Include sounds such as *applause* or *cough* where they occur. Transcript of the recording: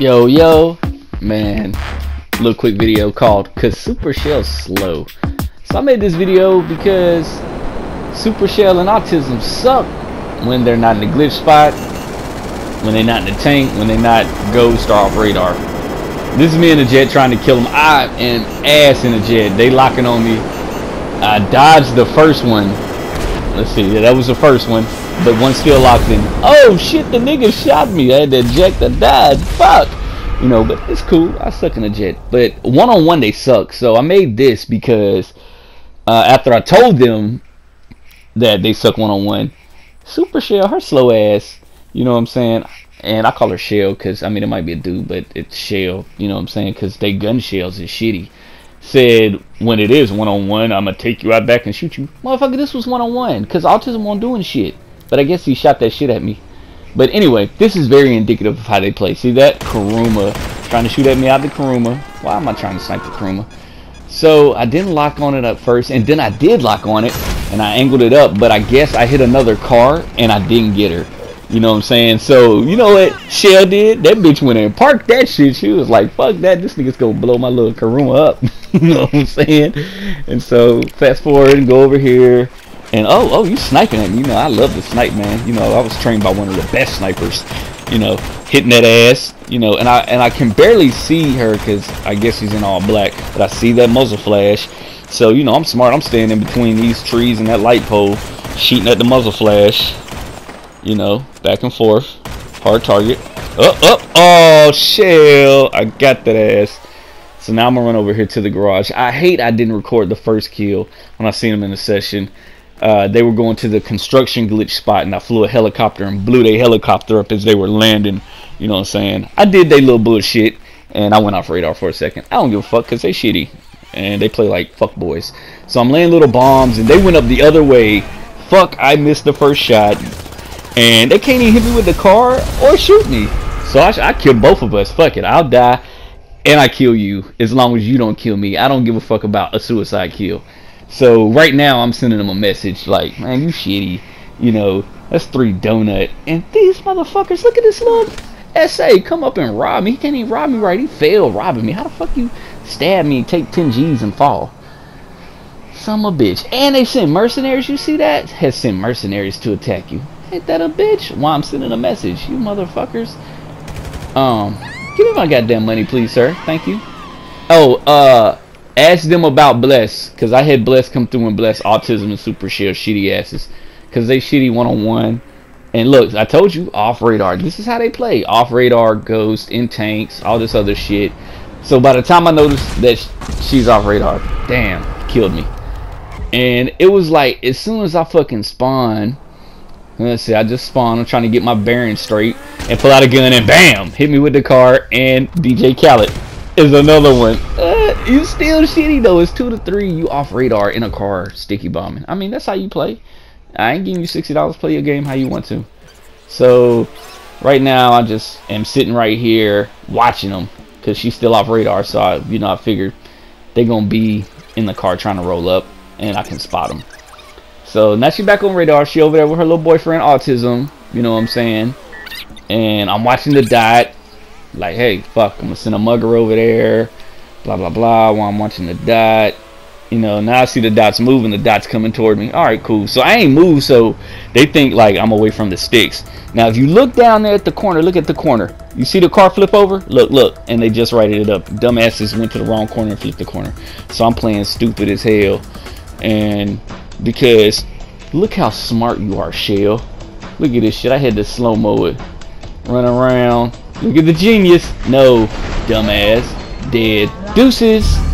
Yo, yo, man, little quick video called Cause Super Shell's Slow. So I made this video because Super Shell and Autism suck when they're not in the glitch spot, when they're not in the tank, when they're not ghost off radar. This is me in the jet trying to kill them. I am ass in the jet. They locking on me. I dodged the first one. Let's see, yeah, that was the first one but one still locked in. Oh shit, the nigga shot me. I had to eject. I died. Fuck. You know, but it's cool. I suck in a jet. But one on one, they suck. So I made this because uh, after I told them that they suck one on one, Super Shell, her slow ass. You know what I'm saying? And I call her Shell because I mean it might be a dude, but it's Shell. You know what I'm saying? Because they gun shells is shitty said when it is one on one, I'm gonna take you out back and shoot you. Motherfucker, this was one on one because autism won't doing shit. But I guess he shot that shit at me. But anyway, this is very indicative of how they play. See that? Kuruma trying to shoot at me out the Kuruma. Why am I trying to snipe the Kuruma? So I didn't lock on it up first, and then I did lock on it, and I angled it up, but I guess I hit another car, and I didn't get her. You know what I'm saying? So, you know what Shell did? That bitch went in parked that shit. She was like, fuck that. This nigga's gonna blow my little Kuruma up. *laughs* you know what I'm saying? And so, fast forward and go over here. And oh, oh, you sniping at me. You know, I love to snipe, man. You know, I was trained by one of the best snipers. You know, hitting that ass. You know, and I and I can barely see her because I guess she's in all black. But I see that muzzle flash. So you know, I'm smart. I'm standing between these trees and that light pole, shooting at the muzzle flash. You know, back and forth, hard target. Up, up. Oh, shell! I got that ass. So now I'm gonna run over here to the garage. I hate I didn't record the first kill when I seen him in the session uh, they were going to the construction glitch spot and I flew a helicopter and blew their helicopter up as they were landing. You know what I'm saying? I did their little bullshit and I went off radar for a second. I don't give a fuck because they shitty and they play like fuck boys. So I'm laying little bombs and they went up the other way. Fuck, I missed the first shot and they can't even hit me with the car or shoot me. So I, I killed both of us. Fuck it, I'll die and I kill you as long as you don't kill me. I don't give a fuck about a suicide kill. So right now I'm sending them a message like, man, you shitty. You know, that's three donut. And these motherfuckers, look at this little SA come up and rob me. He can't even rob me right. He failed robbing me. How the fuck you stab me, take 10 G's and fall? Some a bitch. And they send mercenaries, you see that? Has sent mercenaries to attack you. Ain't that a bitch? Why I'm sending a message, you motherfuckers. Um, give me my goddamn money, please, sir. Thank you. Oh, uh, Ask them about Bless, because I had Bless come through and Bless Autism and Super Shell shitty asses. Because they shitty one on one. And look, I told you, off radar. This is how they play. Off radar, ghost, in tanks, all this other shit. So by the time I noticed that she's off radar, damn, killed me. And it was like, as soon as I fucking spawn, let's see, I just spawned, I'm trying to get my bearings straight, and pull out a gun, and bam, hit me with the car, and DJ Khaled is another one. Uh, you still shitty though. It's two to three. You off radar in a car, sticky bombing. I mean, that's how you play. I ain't giving you sixty dollars. Play your game how you want to. So, right now I just am sitting right here watching them because she's still off radar. So I, you know, I figured they gonna be in the car trying to roll up, and I can spot them. So now she's back on radar. She over there with her little boyfriend, autism. You know what I'm saying? And I'm watching the dot like, hey, fuck, I'm gonna send a mugger over there, blah blah blah. While I'm watching the dot, you know, now I see the dots moving, the dots coming toward me. All right, cool. So I ain't moved, so they think like I'm away from the sticks. Now, if you look down there at the corner, look at the corner. You see the car flip over? Look, look, and they just righted it up. Dumbasses went to the wrong corner and flipped the corner. So I'm playing stupid as hell, and because look how smart you are, Shell. Look at this shit. I had to slow mo it, run around Look at the genius. No, dumbass. Dead. Deuces.